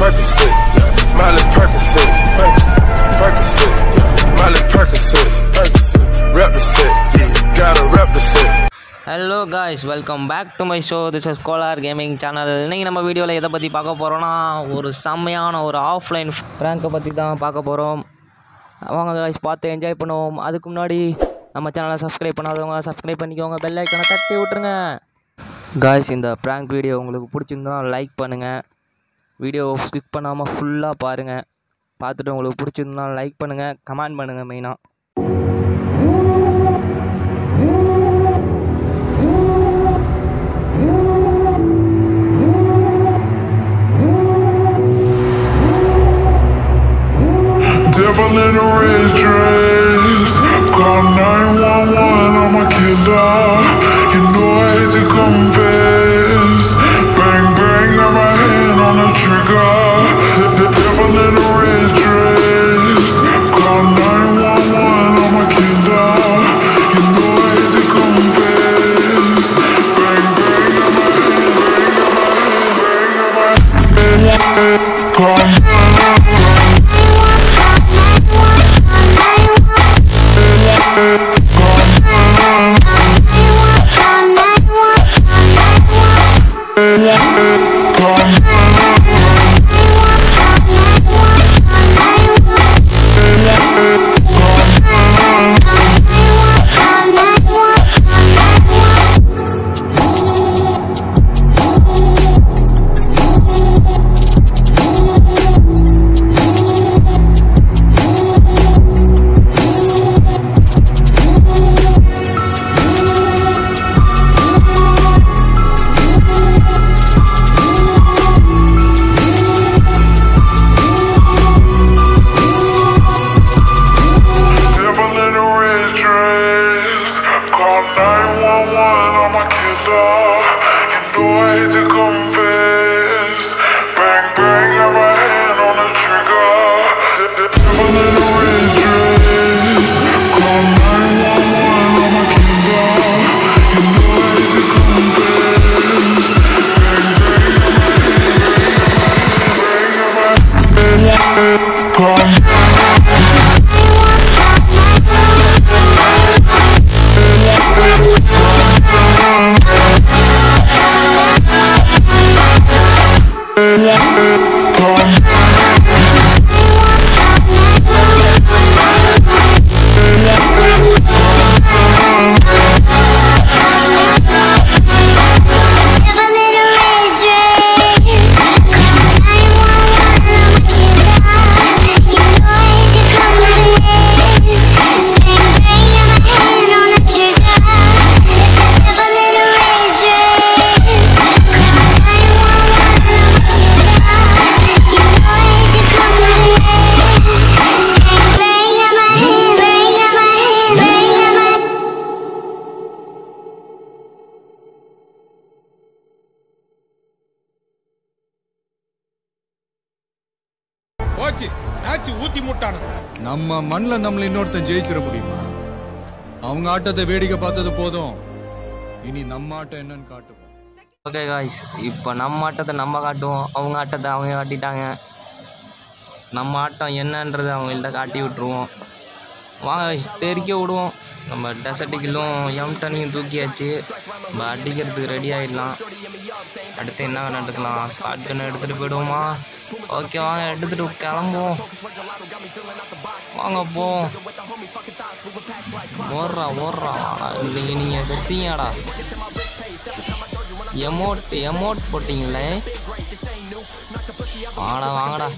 Percocet, Miley Percocet, Percocet, Miley Percocet, rep gotta represent. Hello guys welcome back to my show this is Kolar gaming channel இன்றைக்கி நம்ம வீடியோவில் எதை பற்றி பார்க்க போகிறோன்னா ஒரு செம்மையான ஒரு ஆஃப்லைன் ப்ராங்கை பற்றி தான் பார்க்க போகிறோம் வாங்க காய்ஸ் பார்த்து என்ஜாய் பண்ணுவோம். அதுக்கு முன்னாடி நம்ம சேனலை சப்ஸ்கிரைப் பண்ணாதவங்க சப்ஸ்கிரைப் பண்ணிக்கோங்க. பெல் ஐக்கனை தட்டி விட்ருங்க காய்ஸ் இந்த ப்ராங்க் வீடியோ உங்களுக்கு பிடிச்சிருந்தா லைக் பண்ணுங்கள் வீடியோவை ஸ்கிப் பண்ணாமல் ஃபுல்லாக பாருங்கள் பார்த்துட்டு உங்களுக்கு பிடிச்சிருந்தா லைக் பண்ணுங்கள் கமெண்ட் பண்ணுங்கள் மெயினாக Devil in a red dress. Call 911, I'm a killer. You know I had to confess. love. நம்ம மண்ணில் நம்மள இன்னொருத்தன் ஜெயிச்சிட முடியுமா? அவங்க ஆட்டத்தை வேடிக்கை பார்த்தது போதும். இனி நம்ம ஆட்டம் என்னன்னு காட்டுவோம். ஓகே காய்ஸ் இப்போ நம்ம ஆட்டத்தை நம்ம காட்டுவோம். அவங்க ஆட்டத்தை அவங்க காட்டிட்டாங்க. நம்ம ஆட்டம் என்னன்றதை அவங்கள்ட்ட காட்டி விட்டுருவோம். வாங்க தெரிக்க தெறிக்க விடுவோம். நம்ம டெசர்ட்டிக்கிலும் எம் தண்ணியும் தூக்கியாச்சு. நம்ம அடிக்கிறதுக்கு ரெடி ஆகிடலாம் அடுத்து என்ன நடக்கலாம் ஷார்ட் கன் எடுத்துகிட்டு போயிடுவோமா? ஓகே வாங்க எடுத்துகிட்டு கிளம்புவோம். வாங்க போவோம் ஓடுறா ஓடுறா. நீங்கள் நீங்கள் செத்தீங்கடா. Emote emote போட்டிங்களே. வாங்கடா வாங்கடா.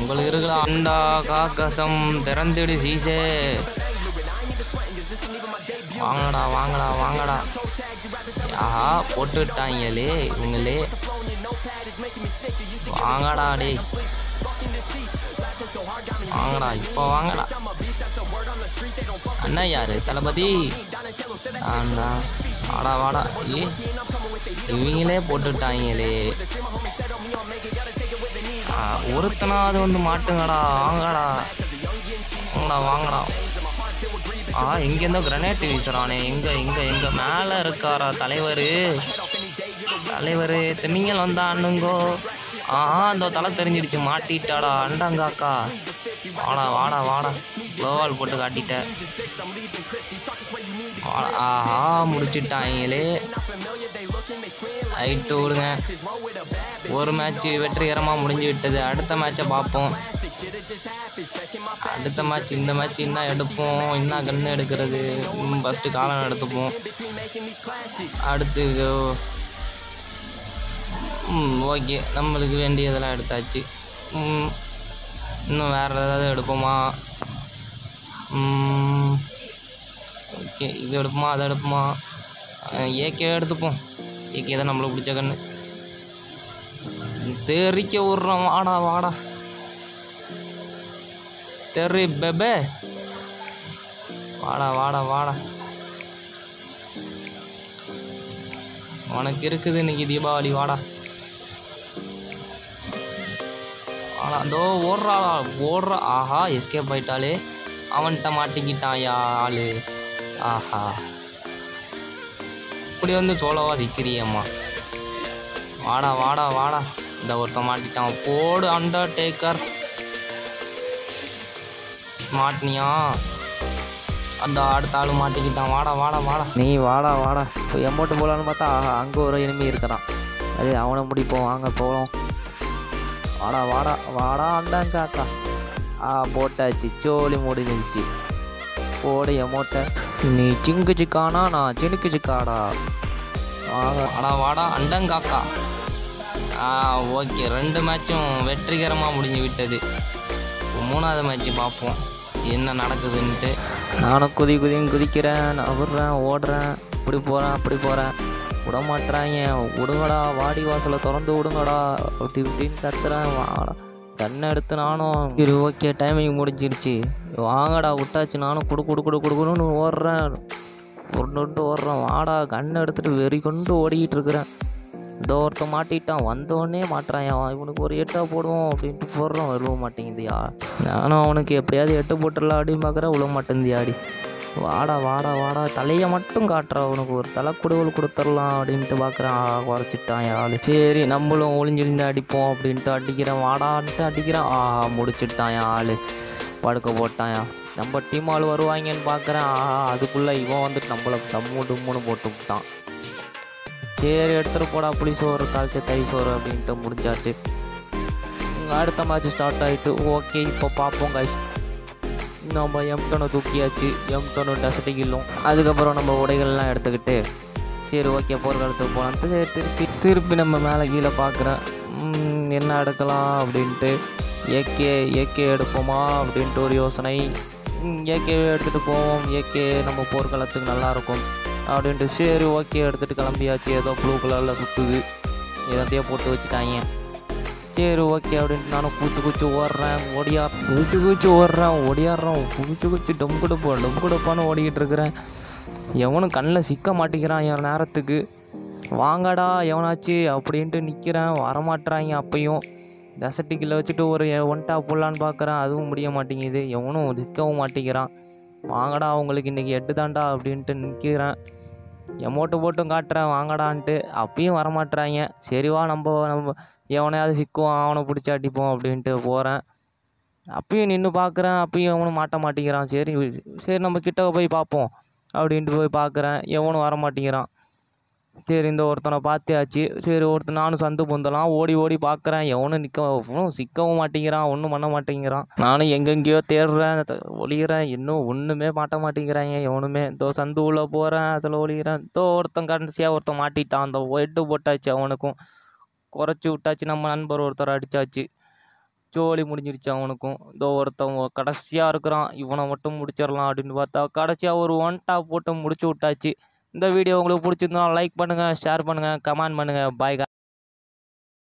உங்களுக்கு இருக்கிற அண்டா காக்கசம் திறந்துடு சீசே. வாங்கடா வாங்கடா வாங்கடா. ஆஹா போட்டுட்டாங்களே இவங்களே. வாங்கடா டேய். வாங்கடா இப்போ வாங்கடா. அண்ணா யாரு? தளபதி? அண்ணா வாடா வாடா. ஏ இவங்களே போட்டுட்டாங்களே ஒருத்தனாவது வந்து மாட்டுங்கடா வாங்கடா. வாங்கடா வாங்கடா. ஆ எங்கேருந்தோ கிரனேட் வீசுறானே. எங்க எங்க எங்க மேலே இருக்காரா தலைவர்? தலைவர் திமிங்கல் வந்தானுங்கோ ஆ அந்த தலை தெரிஞ்சிடுச்சு. மாட்டிட்டாடா அண்டாங்காக்கா. வாடா வாடா வாடா. க்ளோவால் போட்டு காட்டிட்ட வாடா, ஆஹா முடிச்சுட்டாங்களே. ஐட்டு விடுங்க. ஒரு மேட்ச் வெற்றிகரமாக முடிஞ்சு விட்டது அடுத்த மேட்சை பார்ப்போம். அடுத்த மேட்ச் இந்த மேட்ச் என்ன எடுப்போம். என்ன கன்று எடுக்கிறது. ஃபஸ்ட்டு காலம் எடுத்துப்போம் அடுத்து ஓகே நம்மளுக்கு வேண்டியதெல்லாம் எடுத்தாச்சு. இன்னும் வேறு ஏதாவது எடுப்போமா? ஓகே இது எடுப்போமா? அதை எடுப்போமா? ஏகே எடுத்துப்போம். ஏகே தான் நம்மளுக்கு பிடிச்ச கன்று தெரிக்க விட்றோம் வாடா வாடா. தெரி பெபே. வாடா வாடா வாடா. உனக்கு இருக்குது இன்னைக்கு தீபாவளி வாடா. வாடா அதோ ஓடுறா ஓடுறா. ஆஹா எஸ்கேப் ஆயிட்டாலே அவன்கிட்ட மாட்டிக்கிட்டாயா ஆளு. ஆஹா. இப்படி வந்து சோலவா சிக்கிறியம்மா. வாடா வாடா வாடா. இந்த ஒருத்தன் மாட்டிட்டான் போடு அண்டர் டேக்கர் மாட்டினியா? அந்த அடுத்த ஆள் மாட்டிக்கிட்டான். வாடா வாடா வாடா. நீ வாடா வாடா. இப்போ எமௌண்ட் போகலான்னு பார்த்தா ஆஹா, அங்கே ஒரு எனிமி இருக்கிறான். அது அவனை முடிப்போம் வாங்க போகலாம் வாடா வாடா வாடா அண்டாங்க அக்கா ஆ போட்டாச்சு. ஜோலி முடிஞ்சிச்சு போடு எமௌண்ட்டை நீ சிங்கு சிக்கானா நான் சினுக்கு வாங்க வாடா அண்டங்காக்கா. ஆ ஓகே. ரெண்டு மேட்சும் வெற்றிகரமாக முடிஞ்சு விட்டது. மூணாவது மேட்ச் பார்ப்போம். என்ன நடக்குதுன்ட்டு. நானும் குதி குதின்னு குதிக்கிறேன். நகர்றேன் ஓடுறேன். இப்படி போகிறேன் அப்படி போகிறேன் விட மாட்றாங்க விடுங்கடா வாடி வாசலை திறந்து விடுங்கடா. அப்படி இப்படின்னு கத்துறேன். வாடா கண்ணை எடுத்து நானும் சரி ஓகே. டைமிங் முடிஞ்சிருச்சு. வாங்கடா விட்டாச்சு. நானும் குடு குடு குடு குடுன்னு ஓடுறேன். உருண்டு ஓடுறான். வாடா கண்ணை எடுத்துகிட்டு வெறி கொண்டு ஓடிக்கிட்டு இருக்கிறேன். இந்த ஒருத்தன் மாட்டிட்டான் வந்தோடனே மாட்டுறான். இவனுக்கு ஒரு எட்டா போடுவோம் அப்படின்ட்டு போடுறான். விழுவ மாட்டேங்குதுயா நானும் அவனுக்கு எப்படியாவது எட்டு போட்டுடலாம் அப்படின்னு பார்க்குறேன் விழுவ மாட்டேங்குதியாடி வாடா வாடா வாடா. தலையை மட்டும் காட்டுறா அவனுக்கு. ஒரு தலை குடுவல் கொடுத்துடலாம் அப்படின்ட்டு பார்க்குறான் குறைச்சிட்டான் ஆளு சரி நம்மளும் ஒளிஞ்சிருந்து அடிப்போம் அப்படின்ட்டு அடிக்கிறேன். வாடான்ட்டு அடிக்கிறேன். ஆஹா முடிச்சிட்டான் என் ஆளு படுக்க போட்டான் நம்ம டீம் ஆள் வருவாங்கன்னு பார்க்குறேன் ஆஹா அதுக்குள்ளே இவன் வந்துட்டு நம்மளை டம்மு டும்முன்னு போட்டு விட்டான் சரி எடுத்துகிட்டு போடா புளி சோறு தாளிச்ச தை சோறு அப்படின்ட்டு முடிஞ்சாச்சு. அடுத்த மேட்ச் ஸ்டார்ட் ஆகிட்டு ஓகே இப்போ பார்ப்போம் guys. நம்ம எம்டனை தூக்கியாச்சு. எம்டனு டசட்டி கில்லும். அதுக்கப்புறம் நம்ம உடைகள்லாம் எடுத்துக்கிட்டு சரி ஓகே போர்க்காலத்துக்கு போகலாம் திருப்பி திருப்பி நம்ம மேலே கீழே பார்க்குறேன் என்ன எடுக்கலாம் அப்படின்ட்டு ஏகே ஏகே எடுப்போமா அப்படின்ட்டு ஒரு யோசனை. ஏகே எடுத்துகிட்டு போவோம். ஏகே நம்ம போர்க்களத்துக்கு நல்லாயிருக்கும். அப்படின்ட்டு சரி ஓகே எடுத்துகிட்டு கிளம்பியாச்சு. ஏதோ ப்ளூ கலரில் சுற்றுது எல்லாத்தையும் போட்டு வச்சுட்டாங்க. சரி ஓகே அப்படின்ட்டு நானும் குச்சி குச்சி ஓடுறேன். ஓடியா குச்சி குச்சி ஓடுறேன். ஓடியாடுறேன் குச்சி குச்சி டொம்பு டப்பா டொம்பு டப்பான்னு ஓடிக்கிட்டு இருக்கிறேன். எவனும் கண்ணில் சிக்க மாட்டேங்கிறான் என் நேரத்துக்கு. வாங்கடா எவனாச்சு அப்படின்ட்டு நிற்கிறேன் வரமாட்டுறாங்க அப்பையும். தசட்டிக்கில் வச்சுட்டு ஒரு ஒன் டாப் போடலான்னு பார்க்குறேன் அதுவும் முடிய மாட்டேங்குது. எவனும் நிற்கவும் மாட்டேங்கிறான். வாங்கடா அவங்களுக்கு இன்றைக்கி எட்டு தாண்டா அப்படின்ட்டு நிற்கிறேன் எமௌண்ட்டு போட்டும் காட்டுறேன் வாங்கடான்ட்டு. அப்பயும் வரமாட்டுறாங்க சரிவா நம்ம நம்ம எவனையாவது சிக்குவோம் அவனை பிடிச்சி அடிப்போம் அப்படின்ட்டு போகிறேன் அப்பயும் நின்று பார்க்குறேன் அப்பயும் எவனும் மாட்ட மாட்டேங்கிறான். சரி சரி நம்ம கிட்ட போய் பார்ப்போம் அப்படின்ட்டு போய் பார்க்குறேன் எவனும் வர மாட்டேங்கிறான் சரி இந்த ஒருத்தனை பார்த்தியாச்சு. சரி ஒருத்தன் நானும் சந்து பொந்தலாம் ஓடி ஓடி பார்க்குறேன். எவனும் நிற்க ஒன்றும் சிக்கவும் மாட்டேங்கிறான். ஒன்றும் பண்ண மாட்டேங்கிறான். நானும் எங்கெங்கேயோ தேடுறேன் ஒழிகிறேன் ஒளிகிறேன் இன்னும் ஒன்றுமே மாட்ட மாட்டேங்கிறாங்க எவனுமே. இதோ சந்து உள்ளே போகிறேன் அதில் ஒளிகிறேன் இதோ ஒருத்தன் கடைசியாக ஒருத்தன் மாட்டிட்டான். அந்த ஒயிட்டு போட்டாச்சு அவனுக்கும். குறைச்சி விட்டாச்சு நம்ம நண்பர் ஒருத்தர் அடித்தாச்சு ஜோலி முடிஞ்சிருச்சு அவனுக்கும். இதோ ஒருத்தன் கடைசியாக இருக்கிறான். இவனை மட்டும் முடிச்சிடலாம் அப்படின்னு பார்த்தா கடைசியாக ஒரு ஒன் டாப் போட்டு முடிச்சு விட்டாச்சு. இந்த வீடியோ உங்களுக்கு பிடிச்சிருந்தோம் லைக் பண்ணுங்கள் ஷேர் பண்ணுங்கள் கமெண்ட் பண்ணுங்கள் பாய்